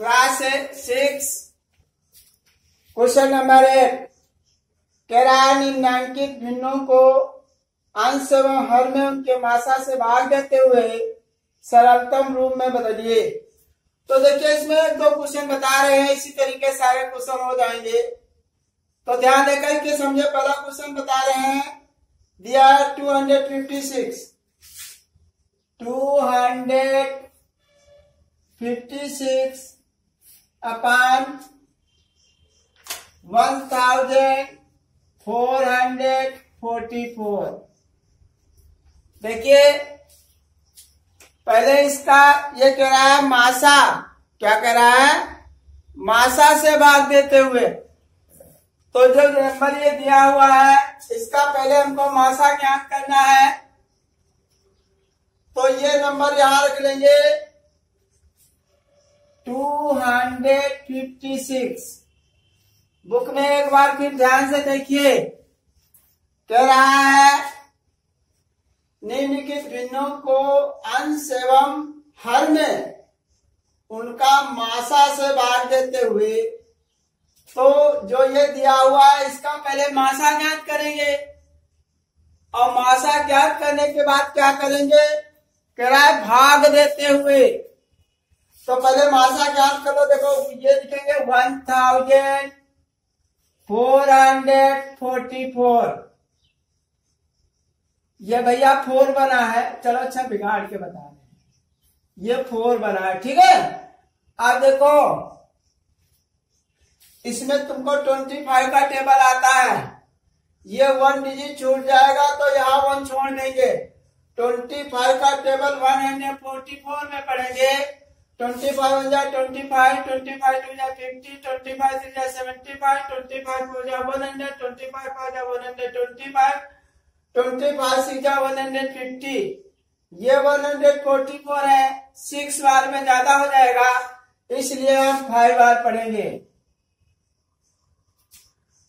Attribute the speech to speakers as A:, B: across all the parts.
A: Class six question number एक कह रहा है निम्नांकित भिन्नों को अंश एवं हर में उनके मासा से भाग देते हुए सरलतम रूप में बदलिए। तो देखिए, इसमें दो क्वेश्चन बता रहे हैं, इसी तरीके सारे क्वेश्चन हो जाएँगे। तो ध्यान देकर के समझे, पहला क्वेश्चन बता रहे हैं। दिया two hundred fifty six two hundred fifty six upon one thousand four hundred forty four देखिए, पहले इसका ये कह रहा है मासा। क्या कह रहा है? मासा से भाग देते हुए। तो जो नंबर ये दिया हुआ है, इसका पहले हमको मासा ज्ञान करना है। तो ये नंबर यहाँ रख लेंगे। Two hundred fifty six book में एक बार फिर ध्यान से देखिए। कह रहा है निम्नलिखित भिन्नों को अंश एवं हर में उनका मासा से भाग देते हुए तो जो ये दिया हुआ है, इसका पहले मासा ज्ञात करेंगे। और मासा ज्ञात करने के बाद क्या करेंगे? है भाग देते हुए तो पहले मासा ज्ञात करो देखो, ये लिखेंगे one thousand four hundred forty four ये भैया फोर बना है। चलो अच्छा बिगाड़ के बता रहे ये फोर बना है, ठीक है? अब देखो, इसमें तुमको ट्वेंटी फाइव का टेबल आता है। ये वन डिजिट छूट जाएगा तो यहाँ वन छोड़ देंगे। ट्वेंटी फाइव का table one hundred forty four में पढ़ेंगे। ट्वेंटी फाइव वन जा twenty five twenty five two जा फिफ्टी ट्वेंटी फाइव थ्री जा seventy five twenty five four जा one hundred twenty five five जा one hundred twenty five twenty five six जा one hundred fifty ये one hundred forty four है six बार में ज़्यादा हो जाएगा, इसलिए हम फाइव बार पढ़ेंगे।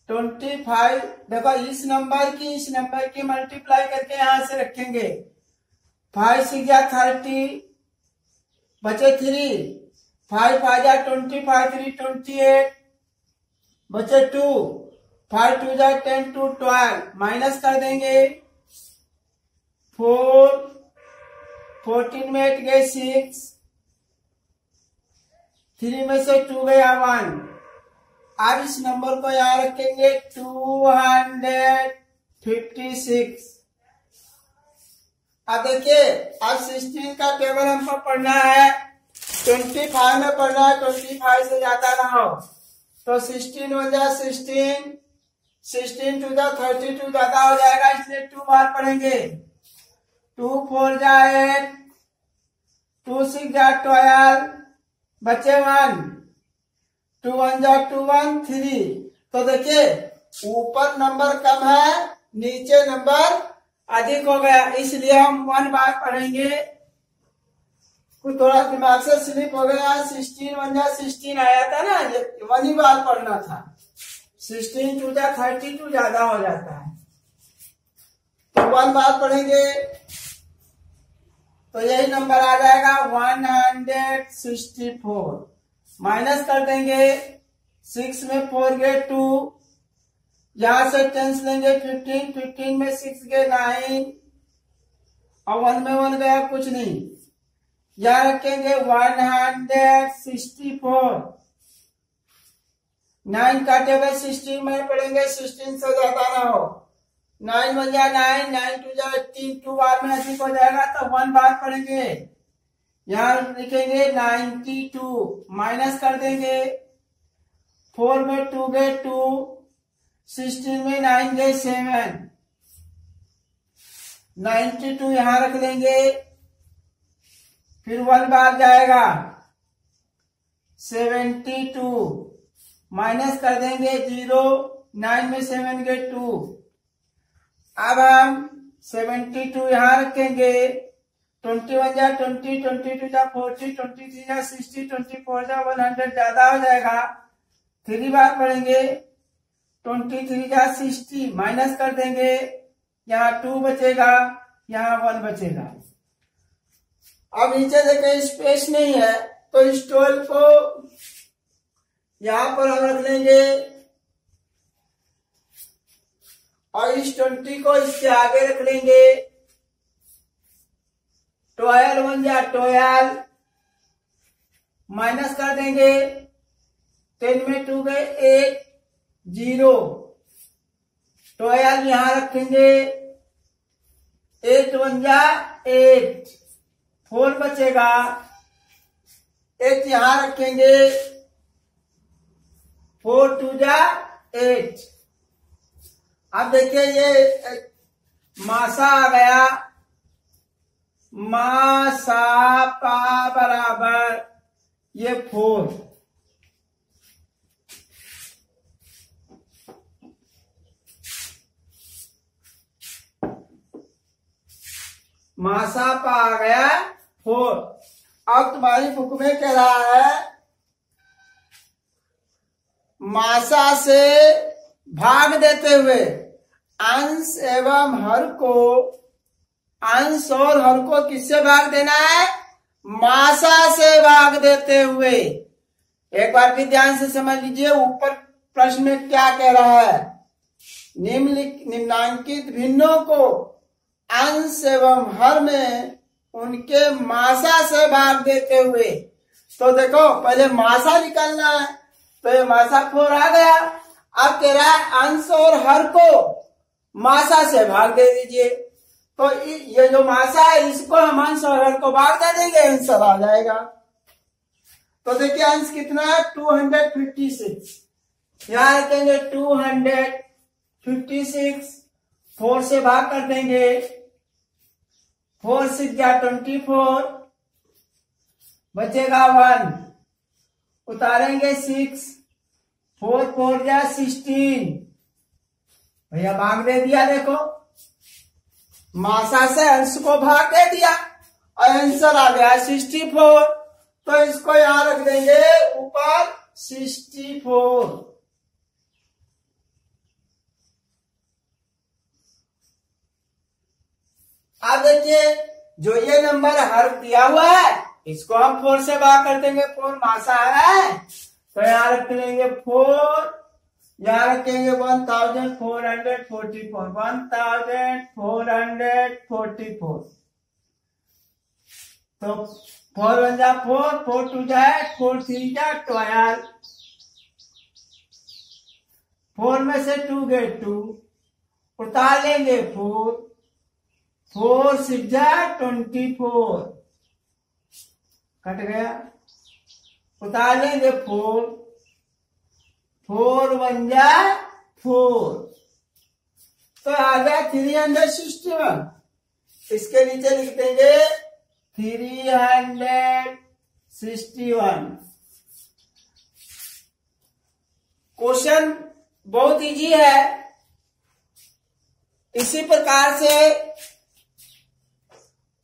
A: ट्वेंटी फाइव देखो इस नंबर की, इस नंबर की मल्टीप्लाई करके यहाँ से रखेंगे। फाइव सिक्स थर्टी बचे थ्री फाइव फाइव जा twenty five three twenty eight बचे टू फाइव टू जा टेन टू ट्वेल्व माइनस कर देंगे. फोर फोर्टीन में एट गए सिक्स थ्री में से टू गया वन अब इस नंबर को यहाँ रखेंगे टू हंड्रेड फिफ्टी सिक्स अब देखिए अब सिक्सटीन का टेबल हमको पढ़ना है। ट्वेंटी फाइव में पढ़ना है ट्वेंटी फाइव से ज़्यादा ना हो। तो सिक्सटीन हो जाए सिक्सटीन सिक्सटीन टू जा थर्टी टू ज़्यादा हो जाएगा, इसलिए टू बार पढ़ेंगे। टू फोर जा एट टू सिक्स जा ट्वेल्व बचे वन टू वन जा टू वन थ्री तो देखिए, ऊपर नंबर कम है, नीचे नंबर अधिक हो गया इसलिए हम वन बार पढ़ेंगे। कुछ थोड़ा दिमाग से स्लिप हो गया, सिक्सटीन वन जा, सिक्सटीन आया था ना वन ही बार पढ़ना था। सिक्सटीन टू जा, थर्टी टू ज़्यादा हो जाता है। तो वन बार पढ़ेंगे तो यही नंबर आ जाएगा, one hundred sixty four. Minus कर देंगे, सिक्स में फोर गए टू यहाँ से टेंस लेंगे फिफ्टीन फिफ्टीन में सिक्स गए नाइन और वन में वन गया, कुछ नहीं। यहाँ रखेंगे one hundred sixty four nine का टेबल सिक्सटीन में पढ़ेंगे सिक्सटीन से ज़्यादा ना हो। नाइन बन जाए नाइन नाइन टू जा, तीन टू बार में अधिक हो जाएगा तो वन बार पढ़ेंगे। यहाँ लिखेंगे नाइन्टी टू माइनस कर देंगे। फोर में टू गए टू सिक्सटीन में नाइन गए सेवन। नाइन्टी टू यहाँ रख लेंगे। फिर वन बार जाएगा। Seventy two. माइनस कर देंगे ज़ीरो। नाइन में सेवन गए टू। अब हम सेवेंटी टू यहाँ रखेंगे। ट्वेंटी वन जा ट्वेंटी ट्वेंटी टू जा फोर्टी, ट्वेंटी थ्री जा सिक्सटी, ट्वेंटी फोर जा वन हंड्रेड। ज़्यादा हो जाएगा। थ्री बार पढ़ेंगे। ट्वेंटी थ्री का सिक्सटी माइनस कर देंगे, यहाँ टू बचेगा, यहाँ वन बचेगा। अब नीचे देखे स्पेस नहीं है तो इस ट्वेल्व को यहाँ पर हम रख लेंगे। और इस ट्वेंटी को इसके आगे रख लेंगे। ट्वेल्व वन जा ट्वेल्व माइनस कर देंगे। टेन में टू गए एट ज़ीरो। ट्वेल्व यहाँ रखेंगे एट वन जा एट फोर बचेगा। एट यहाँ रखेंगे। फोर टू जा एट अब देखिए ये मासा आ गया। मासा पा बराबर ये फोर। मासा पा गया फोर अब तुम्हारी बुक में कह रहा है? मासा से भाग देते हुए अंश एवं हर को, अंश और हर को किससे भाग देना है? मासा से भाग देते हुए। एक बार भी ध्यान से समझ लीजिए, ऊपर प्रश्न में क्या कह रहा है? निम्नलिख निम्नांकित भिन्नों को अंश एवं हर में उनके मासा से भाग देते हुए। तो देखो, पहले मासा निकालना है तो ये मासा फोर आ गया। अब कह रहा है, अंश और हर को मासा से भाग दे दीजिए। तो ये जो मासा है, इसको हम अंश और हर को भाग दे देंगे आंसर आ जाएगा। तो देखिए, अंश कितना है? टू हंड्रेड फिफ्टी सिक्स यहाँ रखेंगे two hundred fifty six four से भाग कर देंगे। फोर सिक्स या ट्वेंटी फोर। बचेगा वन। उतारेंगे सिक्स। फोर फोर या सिक्सटीन। भैया भाग दे दिया देखो। मासा से अंश को भाग दे दिया। और आंसर आ गया सिक्सटी फोर। तो इसको यहाँ रख देंगे ऊपर सिक्सटी फोर अब देखिए जो ये नंबर हर दिया हुआ है, इसको हम फोर से भाग कर देंगे फोर मासा है। तो यहाँ रख लेंगे फोर यहाँ रखेंगे one thousand four hundred forty four one thousand four hundred forty four तो फोर वन जा फोर फोर टू जाए फोर थ्री जा ट्वेल्व फोर में से टू गेट टू उतार लेंगे four four six twenty four. Cut गया। उतार लेंगे फोर। फोर वन जा फोर। तो आ गया थ्री हंड्रेड सिक्सटी वन इसके नीचे लिख देंगे three hundred sixty one question बहुत इजी है। इसी प्रकार से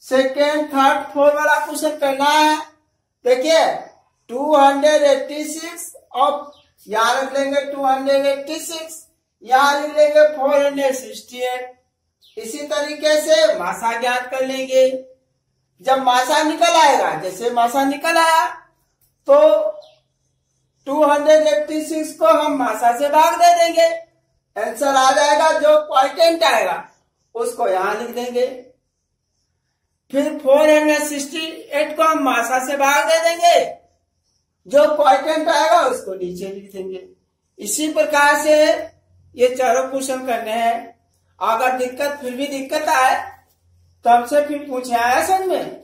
A: सेकेंड थर्ड फोर्थ वाला क्वेश्चन करना है। देखिए 286 और यहाँ रख लेंगे 286 यहाँ लिख लेंगे 468 इसी तरीके से मासा ज्ञात कर लेंगे। जब मासा निकल आएगा, जैसे मासा निकल आया तो 286 को हम मासा से भाग दे देंगे। आंसर आ जाएगा जो क्वाइटेंट आएगा, उसको यहाँ लिख देंगे। फिर 468 को हम मासा से भाग दे देंगे। जो क्वाइटेंट आएगा उसको नीचे लिख देंगे। इसी प्रकार से ये चारों क्वेश्चन करने हैं। अगर दिक्कत, फिर भी दिक्कत आए तो हमसे फिर पूछे आया समझ में।